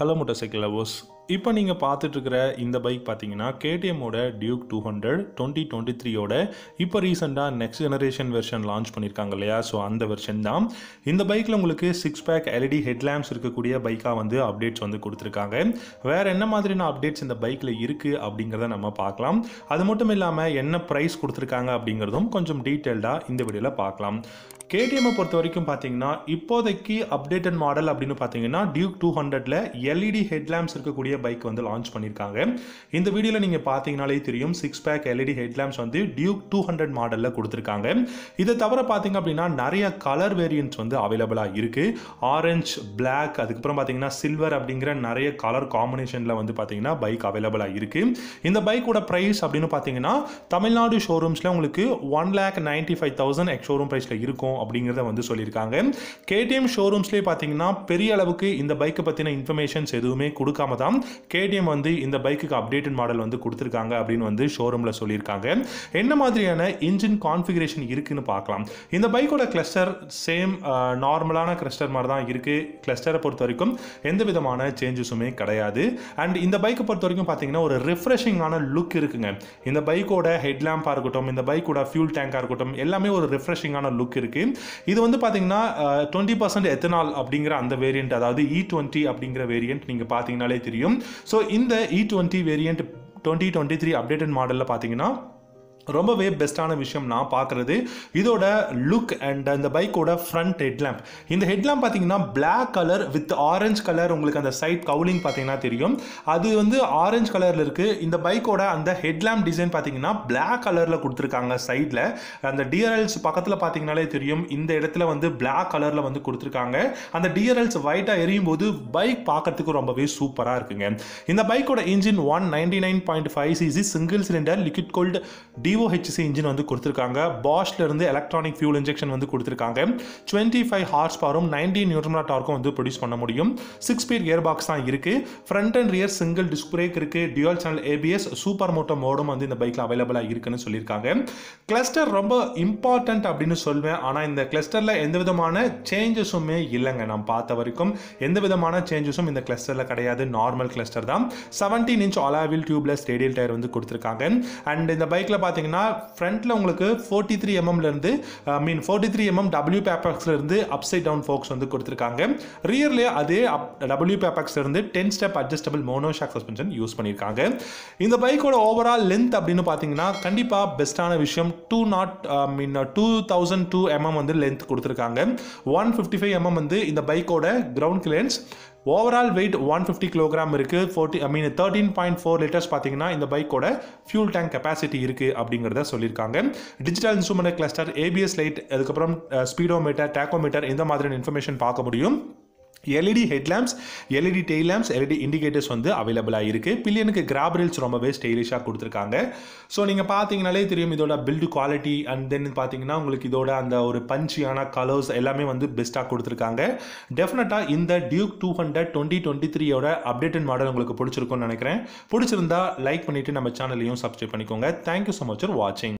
Hello motor cycle lovers இப்போ நீங்கள் பார்த்துட்ருக்கிற இந்த பைக் பார்த்தீங்கன்னா கேடிஎம்மோட Duke two hundred twenty twenty த்ரீயோட இப்போ ரீசெண்டாக நெக்ஸ்ட் ஜெனரேஷன் வெர்ஷன் லான்ச் பண்ணியிருக்காங்க இல்லையா? ஸோ அந்த வெர்ஷன் தான். இந்த பைக்கில் உங்களுக்கு சிக்ஸ் பேக் எல்இடி ஹெட்லாம்ப்ஸ் இருக்கக்கூடிய பைக்காக வந்து அப்டேட்ஸ் வந்து கொடுத்துருக்காங்க. வேறு என்ன மாதிரியான அப்டேட்ஸ் இந்த பைக்கில் இருக்குது அப்படிங்கிறத நம்ம பார்க்கலாம். அது மட்டும் இல்லாமல் என்ன ப்ரைஸ் கொடுத்துருக்காங்க அப்படிங்கிறதும் கொஞ்சம் டீட்டெயில்டாக இந்த வீடியோவில் பார்க்கலாம். கேடிஎம்மை பொறுத்த வரைக்கும் பார்த்தீங்கன்னா இப்போதைக்கு அப்டேட்டட் மாடல் அப்படின்னு பார்த்தீங்கன்னா டியூக் டூ ஹண்ட்ரட்ல எல்இடி ஹெட்லாம்ப்ஸ் இருக்கக்கூடிய பைக் வந்து லான்ச் பண்ணியிருக்காங்க இந்த வீடியோவில் நீங்கள் பார்த்தீங்கனாலே தெரியும் சிக்ஸ் பேக் எல்இடி ஹெட்லாம்ப்ஸ் வந்து டியூக் டூ ஹண்ட்ரட் மாடலில் கொடுத்துருக்காங்க. இதை தவிர பார்த்தீங்க அப்படின்னா நிறைய கலர் வேரியன்ட்ஸ் வந்து அவைலபிளாக இருக்குது ஆரஞ்ச் பிளாக் அதுக்கப்புறம் பார்த்தீங்கன்னா சில்வர் அப்படிங்கிற நிறைய கலர் காம்பினேஷனில் வந்து பார்த்தீங்கன்னா பைக் அவைலபிளாக இருக்குது இந்த பைக்கோட ப்ரைஸ் அப்படின்னு பார்த்தீங்கன்னா தமிழ்நாடு ஷோரூம்ஸில் உங்களுக்கு one lakh ninety five thousand ex showroom ப்ரைஸில் இருக்கும். அப்படிங்கிறத வந்து சொல்லியிருக்காங்க. கேடிஎம் ஷோரூம்ஸ்லேயே பார்த்தீங்கன்னா பெரிய அளவுக்கு இந்த பைக்கை பற்றின இன்ஃபர்மேஷன்ஸ் எதுவுமே கொடுக்காம தான் கேடிஎம் வந்து இந்த பைக்குக்கு அப்டேட்டட் மாடல் வந்து கொடுத்துருக்காங்க அப்படின்னு வந்து ஷோரூமில் சொல்லியிருக்காங்க. என்ன மாதிரியான இன்ஜின் கான்ஃபிகரேஷன் இருக்குன்னு பார்க்கலாம். இந்த பைக்கோட கிளஸ்டர் சேம் நார்மலான கிளஸ்டர் மாதிரி தான் இருக்குது கிளஸ்டரை பொறுத்த வரைக்கும் எந்த விதமான சேஞ்சஸுமே கிடையாது. அண்ட் இந்த பைக்கை பொறுத்த வரைக்கும் பார்த்தீங்கன்னா ஒரு ரிஃப்ரெஷிங்கான லுக் இருக்குங்க. இந்த பைக்கோட ஹெட்லாம்பாக இருக்கட்டும் இந்த பைக்கோட ஃபியூல் டேங்காக இருக்கட்டும் எல்லாமே ஒரு ரிஃப்ரெஷிங்கான லுக் இருக்குது இது வந்து பார்த்தீங்கன்னா டுவெண்ட்டி பர்சன்ட் எத்தனால் அப்படிங்கிற அந்த வேரியண்ட் அதாவது e இ டுவெண்ட்டி அப்படிங்கிற வேரியண்ட் நீங்கள் பார்த்தீங்கனாலே தெரியும். ஸோ இந்த E twenty variant twenty twenty three updated மாடலில் பார்த்தீங்கன்னா ரொம்பவே பெஸ்ட்டான விஷயம் நான் பார்க்குறது. இதோட லுக் அண்ட் அந்த பைக்கோட ஃப்ரண்ட் ஹெட்லாம்ப் இந்த ஹெட்லாம்ப் பார்த்தீங்கன்னா black colour with orange colour உங்களுக்கு அந்த சைட் கவுலிங் பார்த்தீங்கன்னா தெரியும். அது வந்து ஆரஞ்ச் கலரில் இருக்குது இந்த பைக்கோட அந்த ஹெட்லாம்ப் டிசைன் பார்த்தீங்கன்னா பிளாக் கலரில் கொடுத்துருக்காங்க சைடில் அந்த டிஆர்எல்ஸ் பக்கத்தில் பார்த்தீங்கனாலே தெரியும். இந்த இடத்துல வந்து பிளாக் கலரில் வந்து கொடுத்துருக்காங்க. அந்த டிஆர்எல்ஸ் ஒயிட்டாக எரியும் போது பைக் பார்க்கறதுக்கு ரொம்பவே சூப்பராக இருக்குங்க. இந்த பைக்கோட engine one ninety nine point five CC single cylinder liquid cooled DOHC engine வந்து கொடுத்துருக்காங்க. பாஷ்ல இருந்து எலக்ட்ரானிக் ஃபியூல் இன்ஜெக்ஷன் வந்து கொடுத்துருக்காங்க. டுவெண்ட்டி ஃபைவ் ஹார்ஸ் பவரும் நைன்டீன் நியூட்ரமலா டார்க்கும் வந்து ப்ரொடியூஸ் பண்ண முடியும். சிக்ஸ் ஸ்பீட் கியர் பாக்ஸ் தான் இருக்கு. Front and rear single disc brake இருக்கு. Dual channel ABS super moto மோடும் வந்து இந்த பைக்ல அவைலபிளாக இருக்குன்னு சொல்லியிருக்காங்க. கிளஸ்டர் ரொம்ப இம்பார்ட்டன்ட் அப்படின்னு சொல்வேன். ஆனால் இந்த கிளஸ்டர்ல எந்த விதமான சேஞ்சஸுமே இல்லைங்க. நான் பார்த்த வரைக்கும் எந்த விதமான சேஞ்சஸும் இந்த கிளஸ்டர்ல கிடையாது. நார்மல் கிளஸ்டர் தான். செவன்டீன் இன்ச் அலாவில் டியூப்லெஸ் ரேடியல் டயர் வந்து கொடுத்துருக்காங்க. அண்ட் இந்த பைக்ல பார்த்தீங்கன்னா ஃப்ரண்ட்ல உங்களுக்கு ஃபோர்ட்டி த்ரீ எம்எம்லேருந்து mean forty three MM W இருந்து அப்சைட் டவுன் ஃபோக்ஸ் வந்து கொடுத்துருக்காங்க. ரியர்லேயே அதே அப் டபிள்யூ இருந்து ten step adjustable monoshock suspension use பண்ணியிருக்காங்க. இந்த பைக்கோட ஓவரால் லென்த் அப்படின்னு பார்த்தீங்கன்னா கண்டிப்பாக பெஸ்ட்டான விஷயம் two naught mean two thousand two mm வந்து லென்த் கொடுத்துருக்காங்க. ஒன் ஃபிஃப்டி ஃபைவ் எம்எம் வந்து இந்த பைக்கோட ground clearance overall weight one fifty kilogram இருக்குது forty I mean thirteen point four litres பார்த்தீங்கன்னா இந்த பைக்கோட ஃபியூல் டேங்க் கெப்பாசிட்டி இருக்குது அப்படிங்கிறத சொல்லியிருக்காங்க. Digital instrument cluster ABS light அதுக்கப்புறம் ஸ்பீடோமீட்டர் டேக்கோமீட்டர் இந்த மாதிரியான இன்ஃபர்மேஷன் பார்க்க முடியும். LED headlamps LED tail lamps LED indicators வந்து அவைலபிளாக இருக்குது பில்லியனுக்கு கிராப் ரீல்ஸ் ரொம்பவே ஸ்டைலிஷாக கொடுத்துருக்காங்க. ஸோ நீங்கள் பார்த்தீங்கனாலே தெரியும் இதோட பில்டு குவாலிட்டி அண்ட் தென் பார்த்தீங்கன்னா உங்களுக்கு இதோட அந்த ஒரு பஞ்சியான கலர்ஸ் எல்லாமே வந்து பெஸ்ட்டாக கொடுத்துருக்காங்க. டெஃபினட்டாக இந்த Duke two hundred twenty twenty த்ரீயோட அப்டேட்டட் மாடல் உங்களுக்கு பிடிச்சிருக்கும்னு நினைக்கிறேன். பிடிச்சிருந்தா லைக் பண்ணிவிட்டு நம்ம சேனலையும் சப்ஸ்கிரைப் பண்ணிக்கோங்க. தேங்க்யூ ஸோ மச் ஃபார் வாட்சிங்